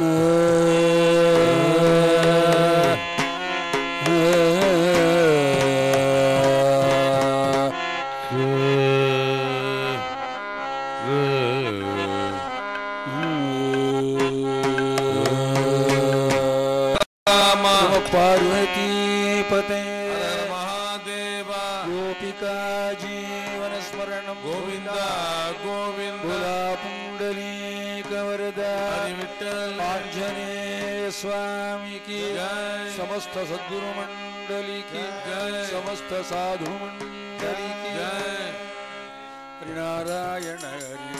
Uh... Narayana Hari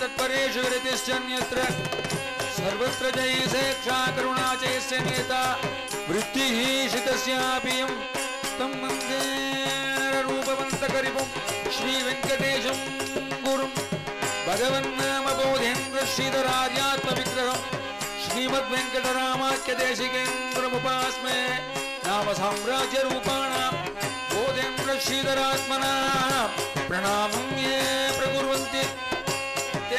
तत्परेषु विरतिश्चन्यत्र सर्वत्र जयसेक्षा करुणा चैस्य नेता। वृत्तिः शितस्यापि यं तं वंदे नररूपवन्तकरिपुं। श्रीवेङ्कटेशं गुरुं भगवन्नामबोधेन्द्र श्रीधरार्यात्मविग्रहम् श्रीमद्वेङ्कटरामाख्यदेशिकेन्द्रमुपास्मे नाम साम्राज्यरूपाणां। बोधेन्द्र श्रीधरात्मना। प्रणामं ये प्रकुर्वन्ति।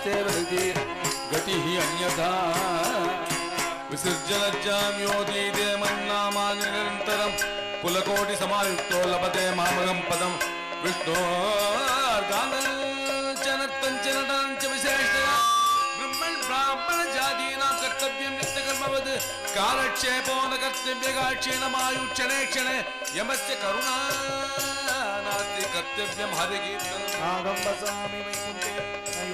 नमस्ते वरदे गतिः अन्यथा विसृजलज्जाम्योदीते मन्नामानिरन्तरं कुलकोटिसमायुक्तो लभते मामगं पदं विष्णोर्गाङ्गञ्चनत्तञ्चनटाञ्च विशेषया ब्रह्मण् ब्राह्मणजातीनां कर्तव्यं नित्यकर्मवद् कालक्षेपो न कर्तव्यकाक्षीणमायुक्षणे क्षणे यमस्य करुणा नास्ति कर्तव्यं हरिकीर्तनं वसामि वैकुण्ठे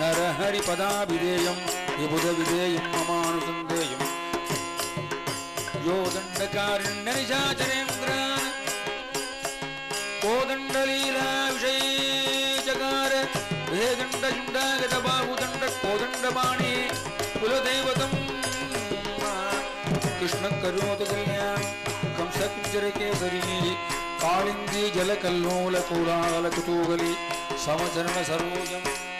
நரஹரி பதாபிதேயம் விபுத விதேயம் மமானுசந்தேயம். யோதண்டகாரண்ய நிசாச்சரேந்திரான் கோதண்டலீலா விஷய ஜகார வேதண்ட சுண்டாகத பாபுதண்ட கோதண்டபாணி குலதெய்வதம். कृष्ण करोत कल्याण कंस कुंजर केसरी कालिंदी जल कल्लोल कोलाहल कुतूहली समचरण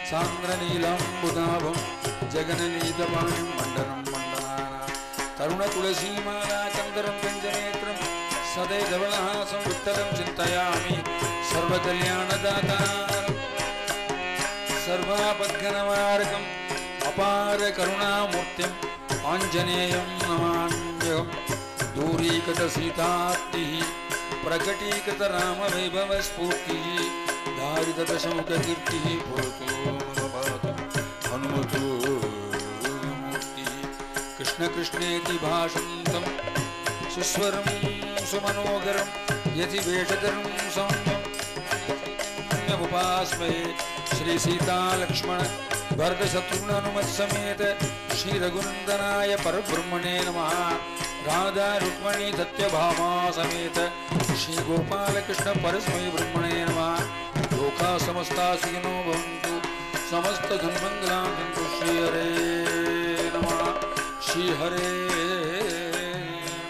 सान्द्रनीलाम्बुदाभं जगननीतवाणिं मण्डनं, मण्डनाना तरुणतुलसीमालाचन्दरं गञ्जनेत्रं सदै धवलहासं उत्तरं चिन्तयामि सर्वकल्याणदाता सर्वापद्घनवारकम् अपार करुणामूर्तिं, आञ्जनेयं नमान्यहं दूरीकृतसीताप्तिः, प्रकटीकृतरामवैभवस्फूर्तिः दारितदशमुखकीर्तिः भवतु मम हनुमतु मूर्तिः। कृष्णकृष्णेति भाषन्तं। यति वेषधरं सौम्यम् उपास्महे श्री सीता लक्ष्मण भरत शत्रुघ्न हनुमत समेत श्री रघुनंदनाय परब्रह्मणे नमः। राधा रुक्मणी सत्यभामा समेत श्री गोपाल कृष्ण परस्मै ब्रह्मणे नमः। लोका समस्ता सुखिनो भवन्तु। समस्त धन्मङ्गलां सन्तु श्री हरे नमः। श्री हरे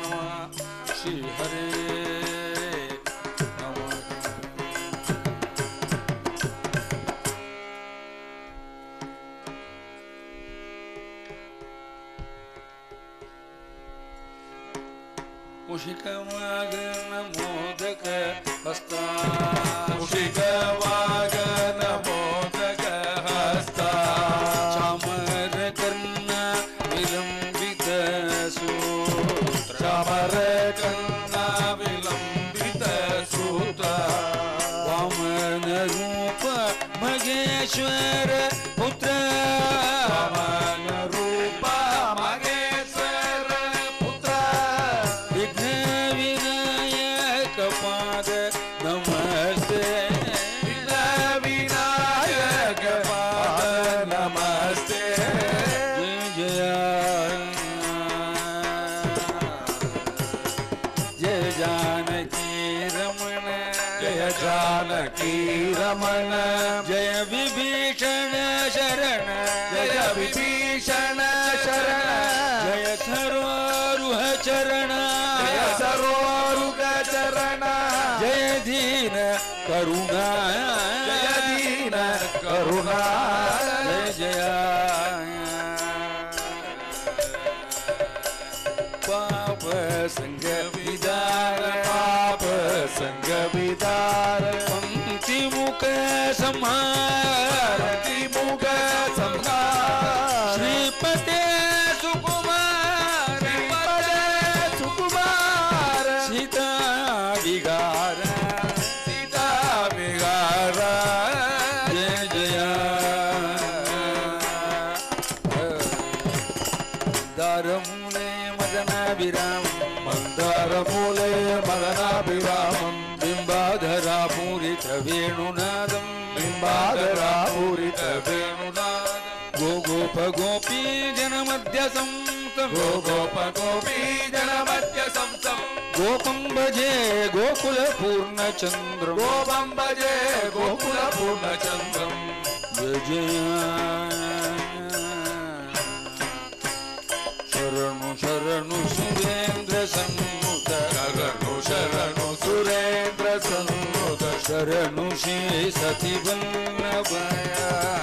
नमः। श्री हरे विभीषण शरण जय सरोरुह चरण। जय सरोरुग चरण। जय दीन करुणा। दारमूले मदनाभिराम मंदार मूले मदनाभिरामं बिम्बाधरा पूरित वेणुनादं बिम्बाधरा पूरित वेणुनाद गो गोप गोपी जनमध्य संतं गो गोप गोपी जनमध्य संसम गोपं भजे गोकुल पूर्णचन्द्र गोपं भजे गोकुल पूर्णचन्द्रम् जय जय शरणु सुरेन्द्र सन्मुख शरणु शरणु सुरेन्द्र सन्नुत शरणु श्री सती वल्लभ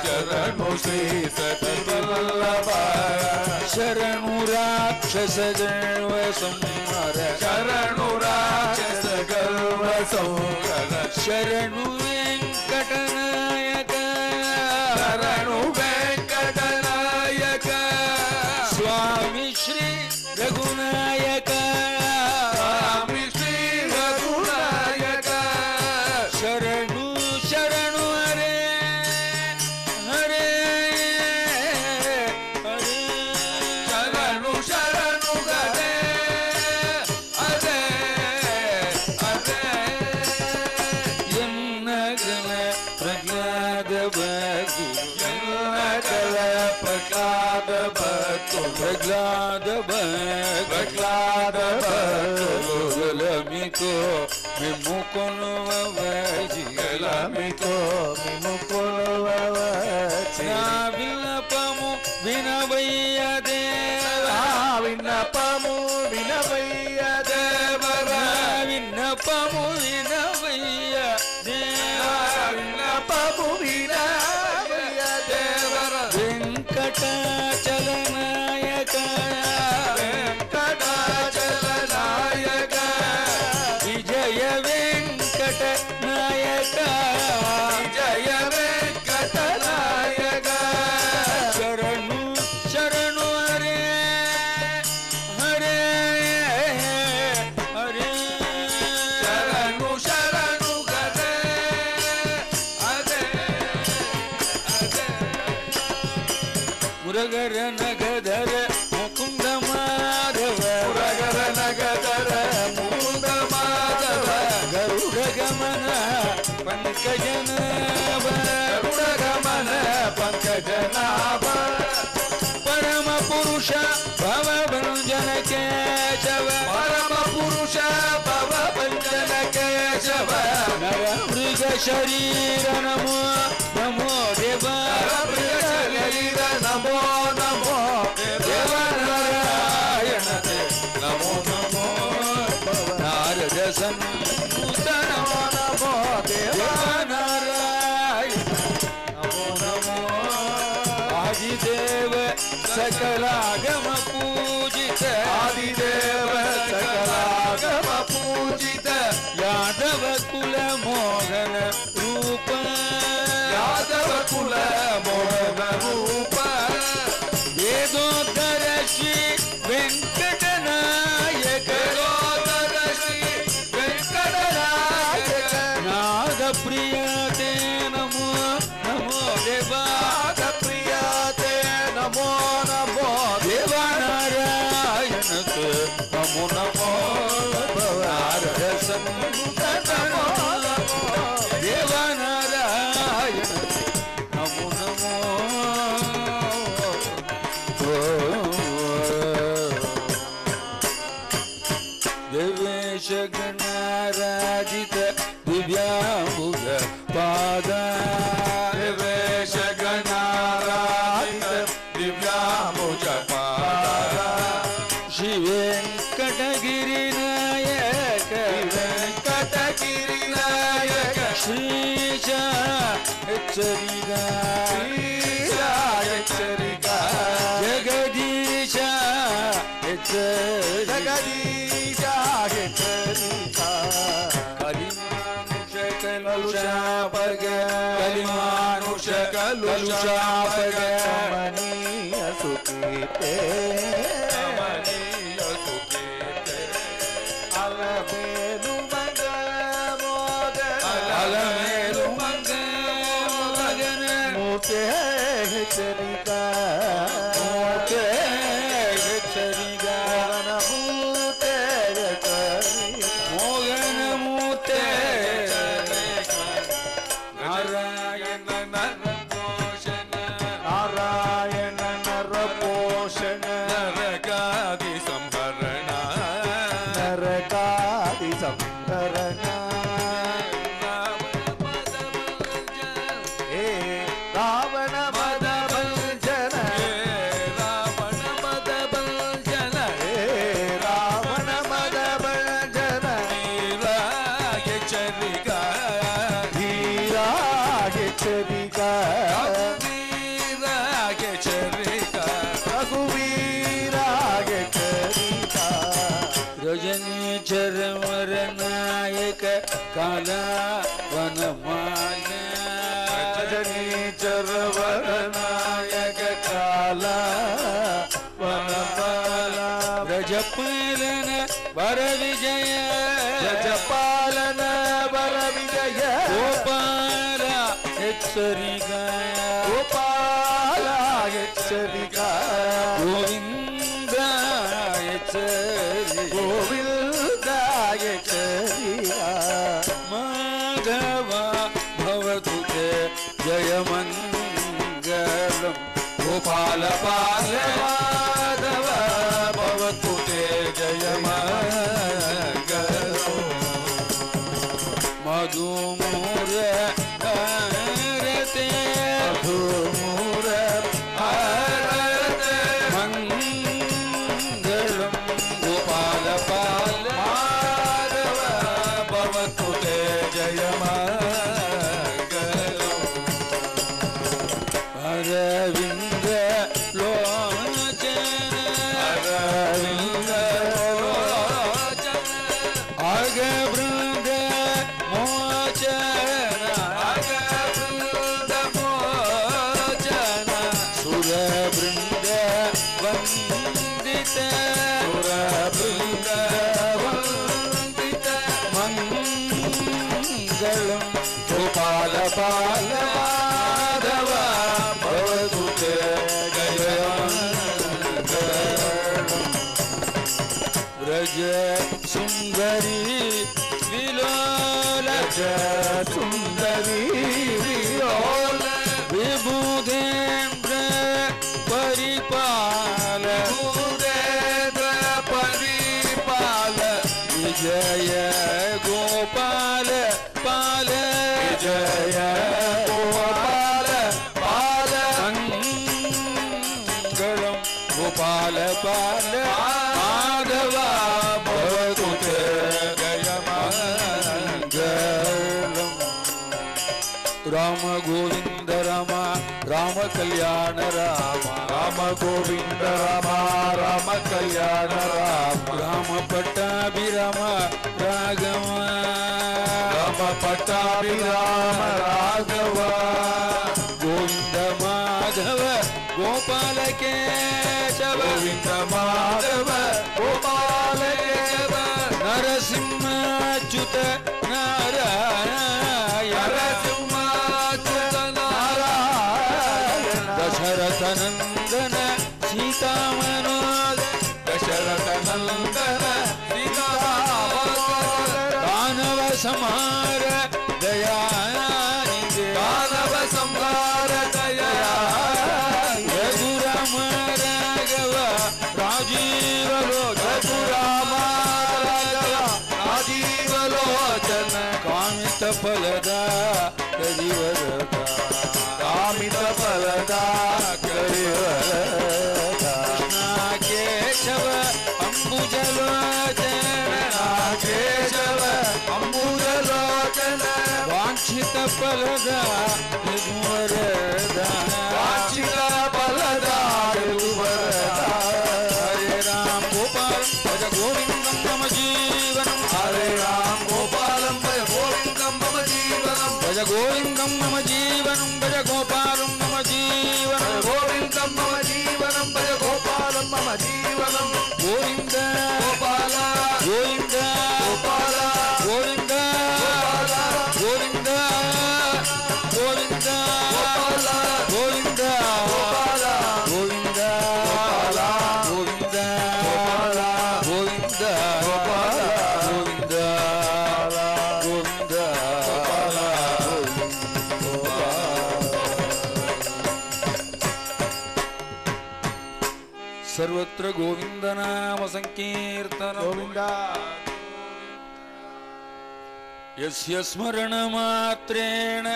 शरणु श्री सती वल्लभाय। शरणु राक्षस जैव संहार। शरणु राक्षस गर्व संकर शरणु तो को विमुकुन वे முரகர நகதர முகுந்த மாதவ முரகர நகதர முகுந்த மாதவ கருட கமன பங்கஜனாப. கருட கமன பங்கஜனாப. பரம புருஷ பவ பஞ்சன கேசவ. பரம புருஷ பவ பஞ்சன கேசவ. நவ மிருக சரீர நமோ தேவ. மிருக नमो नमो देव नारायण नमो नमो नारद संत नमो नमो देव नारायण नमो नमो आदिदेव सकलागम पूजित आदिदेव आप गमनी सुखी சரி கோவில் विजय गोपाल पाल जय गोपाल पाल मङ्गलं गोपाल पाल माधवा भवतु ते जयमङ्गलम् राम गोविन्द राम राम कल्याण राम राम गोविन्द राम राम कल्याण राम Happy वाञ्छित फलदा सर्वत्र गोविन्दनामसङ्कीर्तन गोविन्द। यस्य स्मरणमात्रेण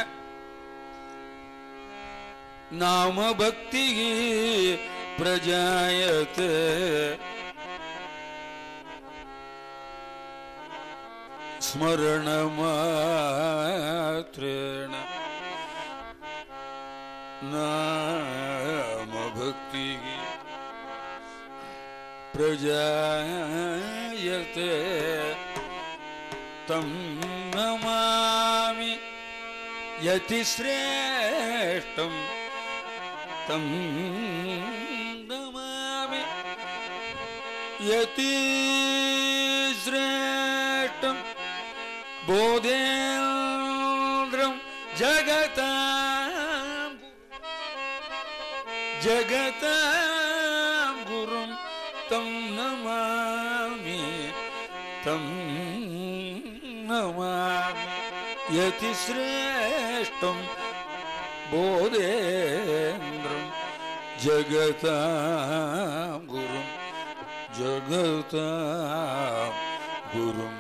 नाम भक्तिः प्रजायते। स्मरणमात्रेण ना प्रजायते। तं नमामि यतिश्रेष्ठं तं नमामि यतिश्रेष्ठं बोधेन्द्रं जगतां। जगतां यतिश्रेष्ठं बोधेन्द्रं जगतां गुरुं जगतां गुरुं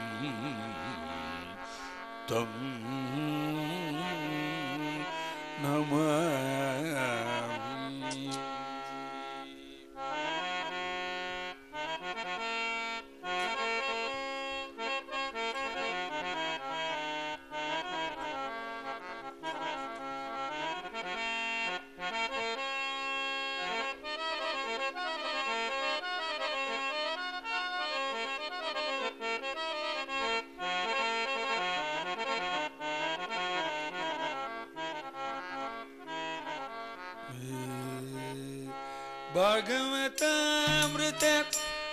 भगवतामृत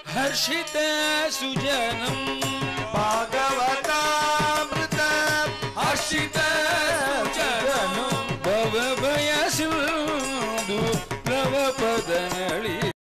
हर्षित सुजनम्। भागवतामृत